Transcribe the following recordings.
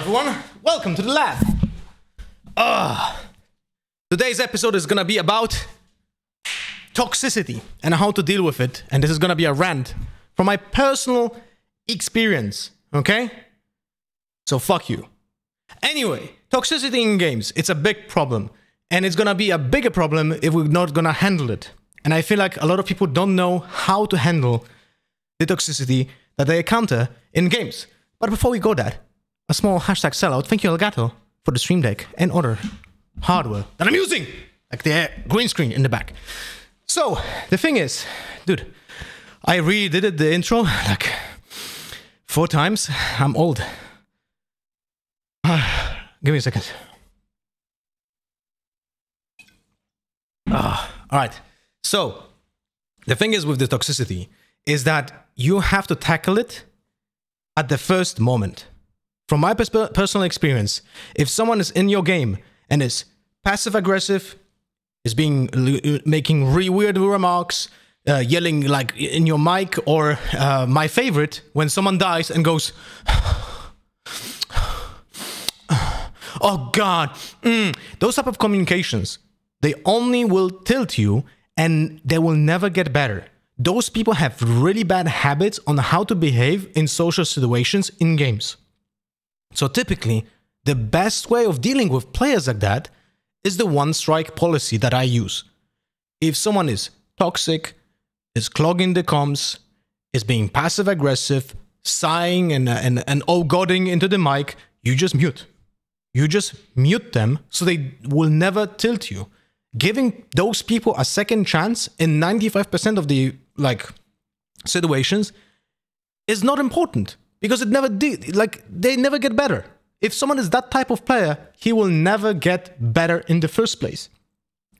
everyone. Welcome to the lab. Uh, today's episode is gonna be about toxicity and how to deal with it. And this is gonna be a rant from my personal experience, okay? So fuck you. Anyway, toxicity in games, it's a big problem. And it's gonna be a bigger problem if we're not gonna handle it. And I feel like a lot of people don't know how to handle the toxicity that they encounter in games. But before we go that, a small hashtag sellout. Thank you, Elgato, for the stream deck and other hardware that I'm using, like the green screen in the back. So the thing is, dude, I redid the intro like four times. I'm old. Give me a second. Ah, all right. So the thing is with the toxicity is that you have to tackle it at the first moment. From my pers- personal experience, if someone is in your game and is passive aggressive, is being making really weird remarks, uh, yelling like in your mic, or uh, my favorite when someone dies and goes, "Oh God," mm. those type of communications, they only will tilt you, and they will never get better. Those people have really bad habits on how to behave in social situations in games. So typically, the best way of dealing with players like that is the one strike policy that I use. If someone is toxic, is clogging the comms, is being passive aggressive, sighing and, and, and oh godding into the mic, you just mute. You just mute them so they will never tilt you. Giving those people a second chance in 95% of the like situations is not important because it never did like they never get better. If someone is that type of player he will never get better in the first place.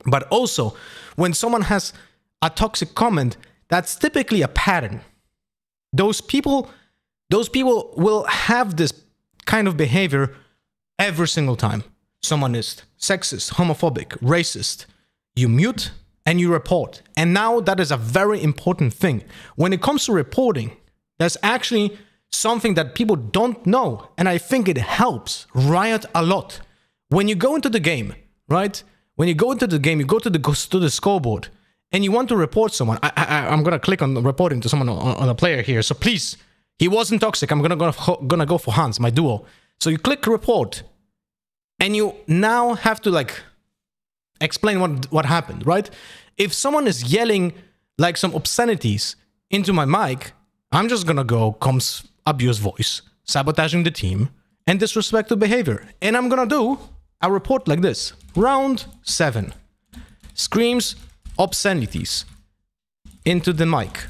But also when someone has a toxic comment that's typically a pattern. Those people those people will have this kind of behavior every single time. Someone is sexist homophobic racist. You mute and you report. And now that is a very important thing. When it comes to reporting there's actually something that people don't know. And I think it helps Riot a lot. When you go into the game, right? When you go into the game, you go to the to the scoreboard and you want to report someone. I, I, am gonna click on reporting to someone on, on, a player here. So please, he wasn't toxic. I'm gonna go gonna go for Hans, my duo. So you click report, and you now have to like explain what what happened, right? If someone is yelling like some obscenities into my mic, I'm just gonna go comms abuse voice, sabotaging the team, and disrespectful behavior. And I'm gonna do a report like this. Round 7. Screams obscenities into the mic.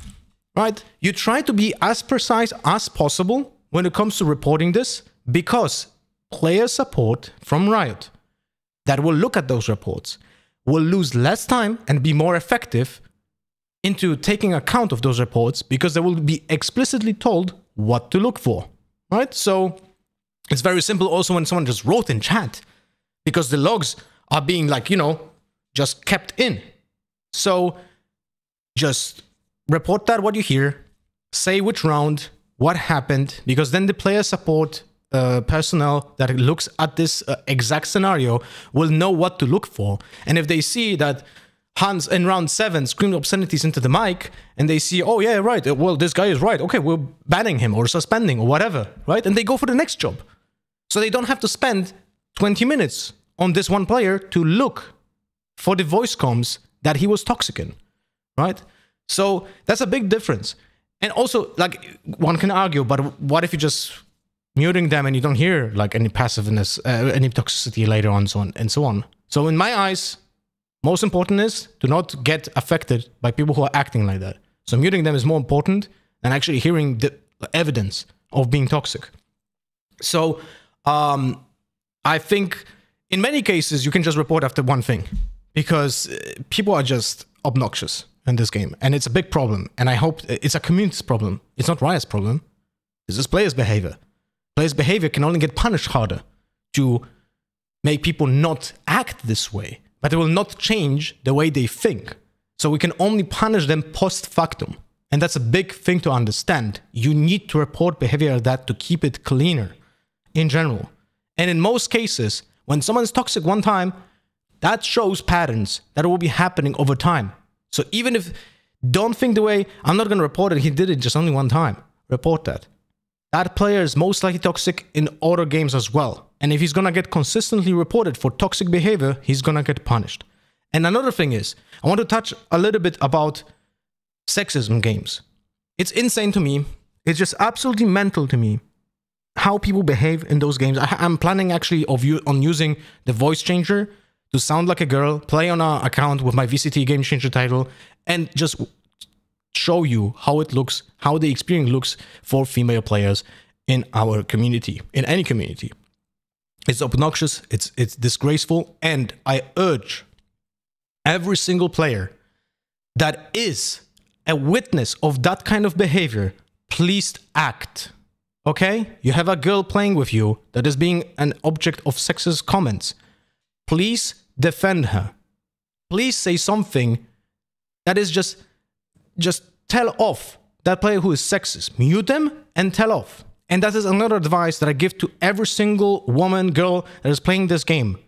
Right? You try to be as precise as possible when it comes to reporting this because player support from Riot that will look at those reports will lose less time and be more effective into taking account of those reports because they will be explicitly told what to look for, right? So it's very simple also when someone just wrote in chat because the logs are being like, you know, just kept in. So just report that what you hear, say which round, what happened, because then the player support uh, personnel that looks at this uh, exact scenario will know what to look for. And if they see that Hans in round seven screamed obscenities into the mic, and they see, oh yeah, right. Well, this guy is right. Okay, we're banning him or suspending or whatever, right? And they go for the next job, so they don't have to spend 20 minutes on this one player to look for the voice comms that he was toxic in, right? So that's a big difference. And also, like one can argue, but what if you just muting them and you don't hear like any passiveness, uh, any toxicity later on, so on and so on. So in my eyes, most important is to not get affected by people who are acting like that. So muting them is more important than actually hearing the evidence of being toxic. So um, I think in many cases you can just report after one thing because uh, people are just obnoxious in this game and it's a big problem. And i hope it's a community's problem. It's not riot's problem. This is players behavior. Players behavior can only get punished harder to make people not act this way but it will not change the way they think. So we can only punish them post factum. And that's a big thing to understand. You need to report behavior like that to keep it cleaner in general. And in most cases, when someone's toxic one time, that shows patterns that will be happening over time. So even if don't think the way I'm not gonna report it, he did it just only one time. Report that. That player is most likely toxic in other games as well. And if he's gonna get consistently reported for toxic behavior, he's gonna get punished. And another thing is, I want to touch a little bit about sexism games. It's insane to me. It's just absolutely mental to me how people behave in those games. I, am planning actually of you on using the voice changer to sound like a girl, play on an account with my VCT game changer title, and just show you how it looks, how the experience looks for female players in our community, in any community. It's obnoxious, it's it's disgraceful, and I urge every single player that is a witness of that kind of behavior, please act. Okay? You have a girl playing with you that is being an object of sexist comments. Please defend her. Please say something that is just just tell off that player who is sexist. Mute them and tell off. And that is another advice that I give to every single woman, girl that is playing this game.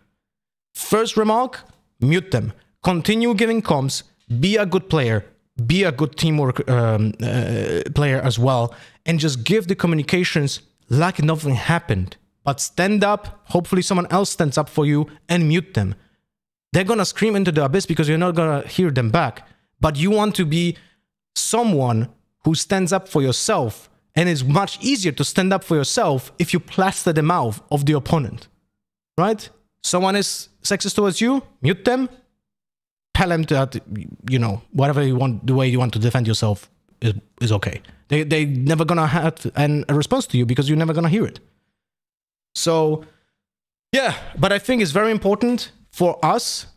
First remark, mute them. Continue giving comms. Be a good player. Be a good teamwork um, uh, player as well. And just give the communications like nothing happened. But stand up. Hopefully, someone else stands up for you and mute them. They're gonna scream into the abyss because you're not gonna hear them back. But you want to be someone who stands up for yourself. And it's much easier to stand up for yourself if you plaster the mouth of the opponent. Right? Someone is sexist towards you, mute them. Tell them that, you know, whatever you want, the way you want to defend yourself is, is okay. They, they never gonna have an, a response to you because you're never gonna hear it. So, yeah, but I think it's very important for us,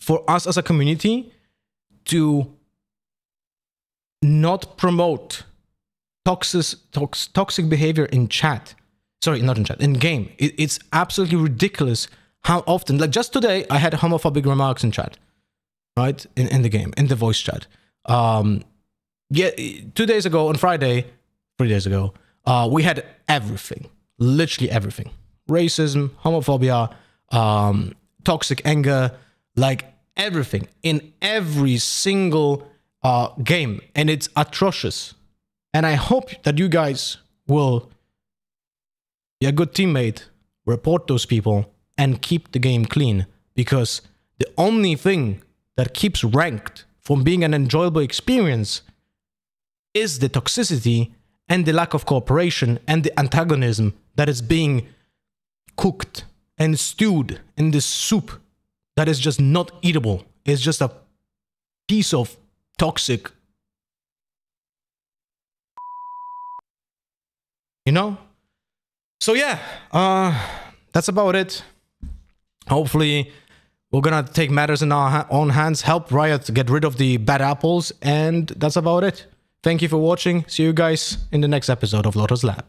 for us as a community, to not promote toxic, tox, toxic behavior in chat. Sorry, not in chat, in game. It, it's absolutely ridiculous how often, like just today, I had homophobic remarks in chat, right? In, in the game, in the voice chat. Um, yeah, two days ago, on Friday, three days ago, uh, we had everything, literally everything racism, homophobia, um, toxic anger, like everything in every single uh, game, and it's atrocious. And I hope that you guys will be a good teammate, report those people, and keep the game clean. Because the only thing that keeps ranked from being an enjoyable experience is the toxicity and the lack of cooperation and the antagonism that is being cooked and stewed in this soup that is just not eatable. It's just a piece of toxic. You know? So yeah, uh, that's about it. Hopefully, we're gonna take matters in our own hands, help Riot get rid of the bad apples, and that's about it. Thank you for watching. See you guys in the next episode of Lothar's Lab.